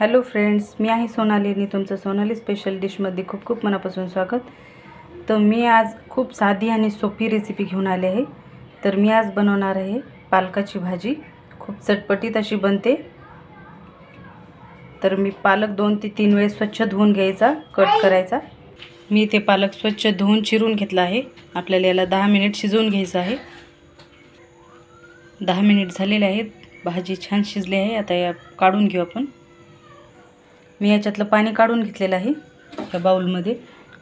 Hello friends मी आहे सोनाली आणि तुमचं सोनाली स्पेशल डिशमध्ये खूप खूप मनापासून स्वागत. तर मी आज खूप साधी आणि सोपी रेसिपी घेऊन आले आहे. तर मी आज बनवणार आहे पालकाची भाजी. खूप चटपटीत अशी बनते. तर मी पालक दोन ते तीन वेळेस स्वच्छ धुवून घ्यायचा कट करायचा. मी ते पालक स्वच्छ धुवून चिरून घेतला आहे. आपल्याला याला दहा मिनिट शिजवून घ्यायचं आहे. दहा मिनिट झालेले आहेत. भाजी छान शिजली आहे. आता या काढून घेऊ आपण. मी याच्यातलं पाणी काढून घेतलेलं आहे या बाऊलमध्ये.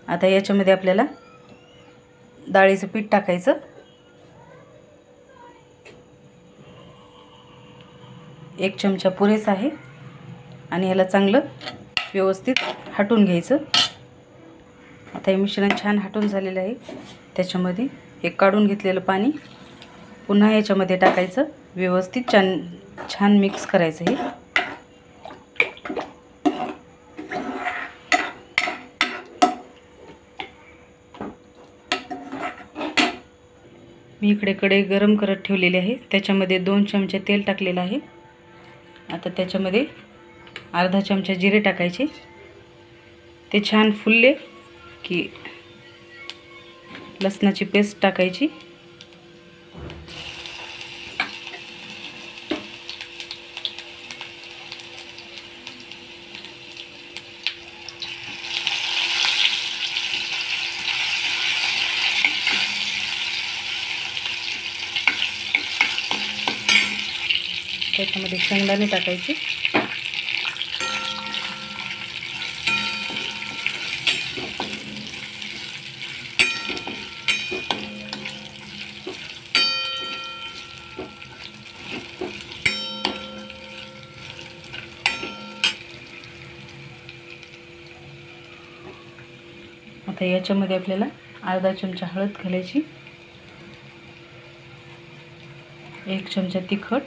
आता याच्यामध्ये आपल्याला डाळीचं पीठ टाकायचं. एक चमचा पुरेसा आहे. आणि ह्याला चांगलं व्यवस्थित हटून घ्यायचं. आता हे मिश्रण छान हटून झालेलं आहे. त्याच्यामध्ये हे काढून घेतलेलं पाणी पुन्हा याच्यामध्ये टाकायचं. व्यवस्थित छान छान मिक्स करायचं हे. मी इकडे कडे गरम करत ठेवलेले आहे. त्याच्यामध्ये दोन चमचे तेल टाकलेलं आहे. आता त्याच्यामध्ये अर्धा चमचा जिरे टाकायचे. ते छान फुलले की लसणाची पेस्ट टाकायची. त्याच्यामध्ये शेंगदाणे टाकायचे. आता याच्यामध्ये आपल्याला अर्धा चमचा हळद घालायची. एक चमचा तिखट.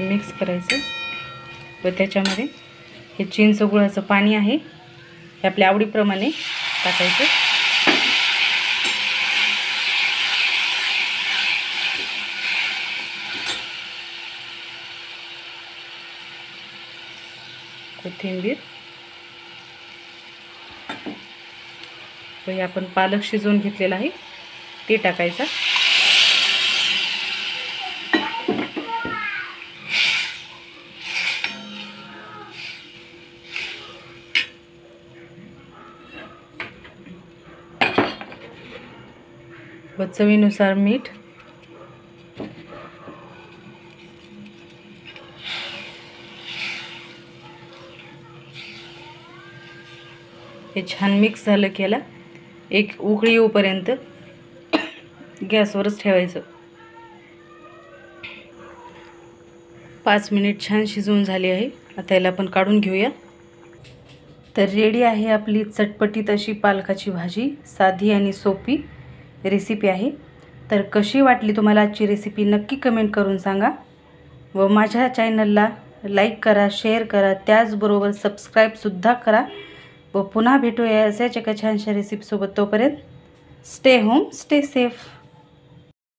हे मिक्स करायचं. व त्याच्यामध्ये हे चिंच गुळाचं पाणी आहे. हे आपल्या आवडीप्रमाणे टाकायचं. कोथिंबीर. व हे आपण पालक शिजवून घेतलेला आहे. ते टाकायचं. व चवीनुसार मीठ. हे छान मिक्स झालं की याला एक उकळी येऊपर्यंत गॅसवरच ठेवायचं. पाच मिनिट छान शिजवून झाली आहे. आता याला आपण काढून घेऊया. तर रेडी आहे आपली चटपटीत अशी पालकाची भाजी साधी आणि सोपी. रेसिपी आहे. तर कशी वाटली तुम्हाला आजची रेसिपी नक्की कमेंट करून सांगा. व माझ्या चॅनलला लाईक करा शेअर करा त्याचबरोबर सबस्क्राईबसुद्धा करा. व पुन्हा भेटूया अशाच एका छानशा रेसिपीसोबत तोपर्यंत स्टे होम स्टे सेफ.